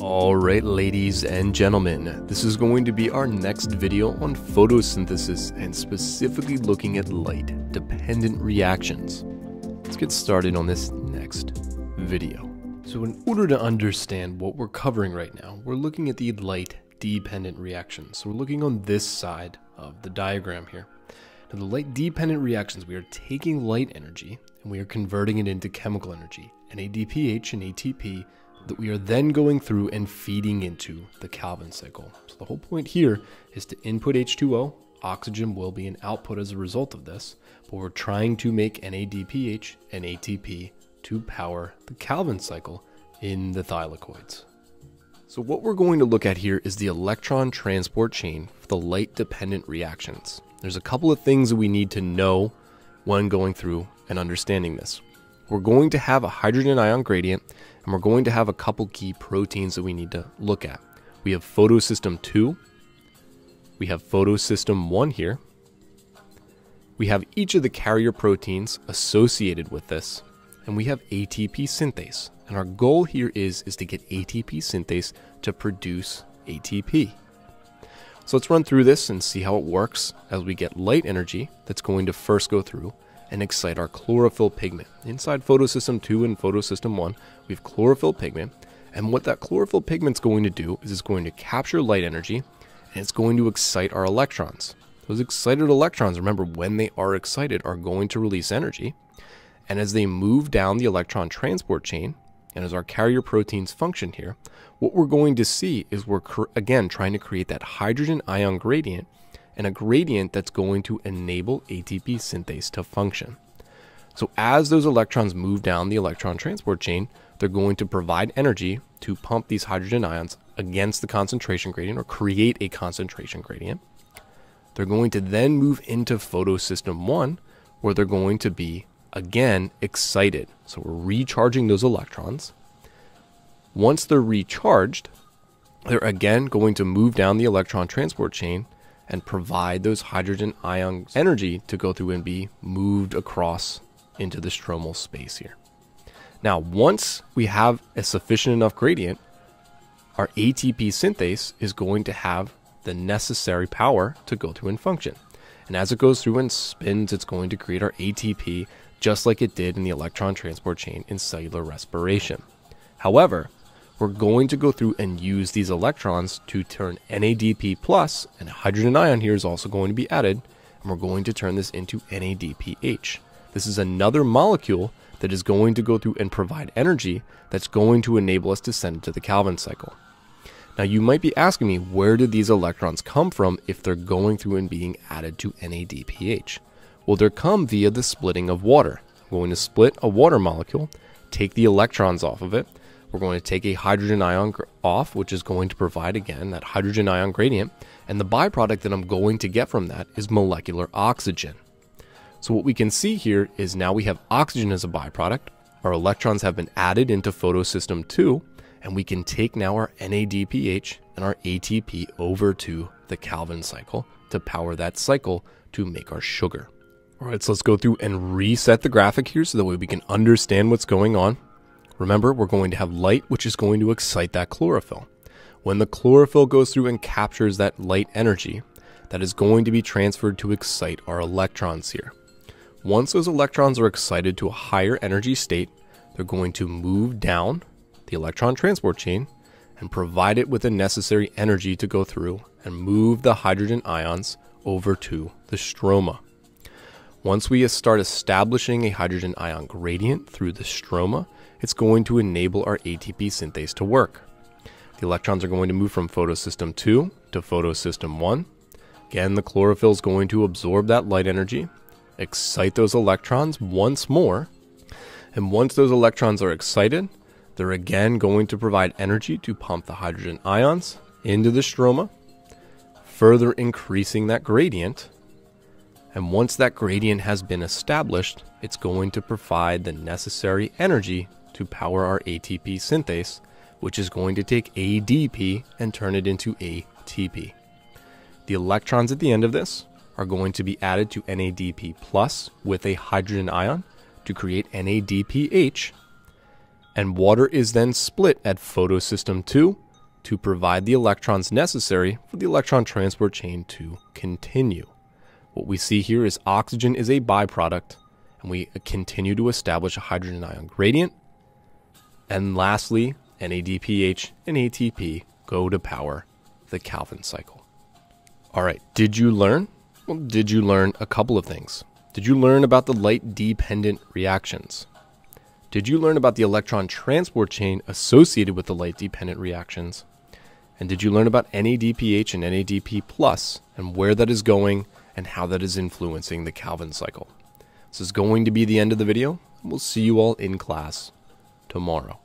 Alright ladies and gentlemen, this is going to be our next video on photosynthesis and specifically looking at light dependent reactions. Let's get started on this next video. So in order to understand what we're covering right now, we're looking at the light dependent reactions. So we're looking on this side of the diagram here. Now the light dependent reactions, we are taking light energy and we are converting it into chemical energy, NADPH and ATP, that we are then going through and feeding into the Calvin cycle. So the whole point here is to input H2O, oxygen will be an output as a result of this, but we're trying to make NADPH and ATP to power the Calvin cycle in the thylakoids. So what we're going to look at here is the electron transport chain for the light dependent reactions. There's a couple of things that we need to know when going through and understanding this. We're going to have a hydrogen ion gradient and we're going to have a couple key proteins that we need to look at. We have photosystem 2, we have photosystem 1 here. We have each of the carrier proteins associated with this, and we have ATP synthase. And our goal here is, is to get ATP synthase to produce ATP. So let's run through this and see how it works as we get light energy that's going to first go through and excite our chlorophyll pigment. Inside photosystem 2 and photosystem 1, we have chlorophyll pigment. And what that chlorophyll pigment's going to do is it's going to capture light energy and it's going to excite our electrons. Those excited electrons, remember, when they are excited, are going to release energy. And as they move down the electron transport chain, and as our carrier proteins function here, what we're going to see is we're again trying to create that hydrogen ion gradient and a gradient that's going to enable ATP synthase to function. So as those electrons move down the electron transport chain, they're going to provide energy to pump these hydrogen ions against the concentration gradient or create a concentration gradient. They're going to then move into photosystem 1 where they're going to be again excited. So we're recharging those electrons. Once they're recharged, they're again going to move down the electron transport chain and provide those hydrogen ion energy to go through and be moved across into the stromal space here. Now, once we have a sufficient enough gradient, our ATP synthase is going to have the necessary power to go through and function. And as it goes through and spins, it's going to create our ATP just like it did in the electron transport chain in cellular respiration. However, we're going to go through and use these electrons to turn NADP plus, and a hydrogen ion here is also going to be added, and we're going to turn this into NADPH. This is another molecule that is going to go through and provide energy that's going to enable us to send it to the Calvin cycle. Now you might be asking me where did these electrons come from if they're going through and being added to NADPH? Well, they come via the splitting of water. I'm going to split a water molecule, take the electrons off of it. We're going to take a hydrogen ion off, which is going to provide again that hydrogen ion gradient. And the byproduct that I'm going to get from that is molecular oxygen. So what we can see here is now we have oxygen as a byproduct. Our electrons have been added into photosystem 2, and we can take now our NADPH and our ATP over to the Calvin cycle to power that cycle to make our sugar. All right, so let's go through and reset the graphic here so that way we can understand what's going on. Remember, we're going to have light, which is going to excite that chlorophyll. When the chlorophyll goes through and captures that light energy, that is going to be transferred to excite our electrons here. Once those electrons are excited to a higher energy state, they're going to move down the electron transport chain and provide it with the necessary energy to go through and move the hydrogen ions over to the stroma. Once we start establishing a hydrogen ion gradient through the stroma, it's going to enable our ATP synthase to work. The electrons are going to move from photosystem 2 to photosystem 1. Again, the chlorophyll is going to absorb that light energy, excite those electrons once more, and once those electrons are excited, they're again going to provide energy to pump the hydrogen ions into the stroma, further increasing that gradient and once that gradient has been established, it's going to provide the necessary energy to power our ATP synthase, which is going to take ADP and turn it into ATP. The electrons at the end of this are going to be added to NADP plus with a hydrogen ion to create NADPH, and water is then split at photosystem 2 to provide the electrons necessary for the electron transport chain to continue. What we see here is oxygen is a byproduct, and we continue to establish a hydrogen ion gradient. And lastly, NADPH and ATP go to power the Calvin cycle. All right, did you learn? Well, did you learn a couple of things? Did you learn about the light dependent reactions? Did you learn about the electron transport chain associated with the light dependent reactions? And did you learn about NADPH and NADP plus and where that is going and how that is influencing the Calvin cycle? This is going to be the end of the video. We'll see you all in class tomorrow.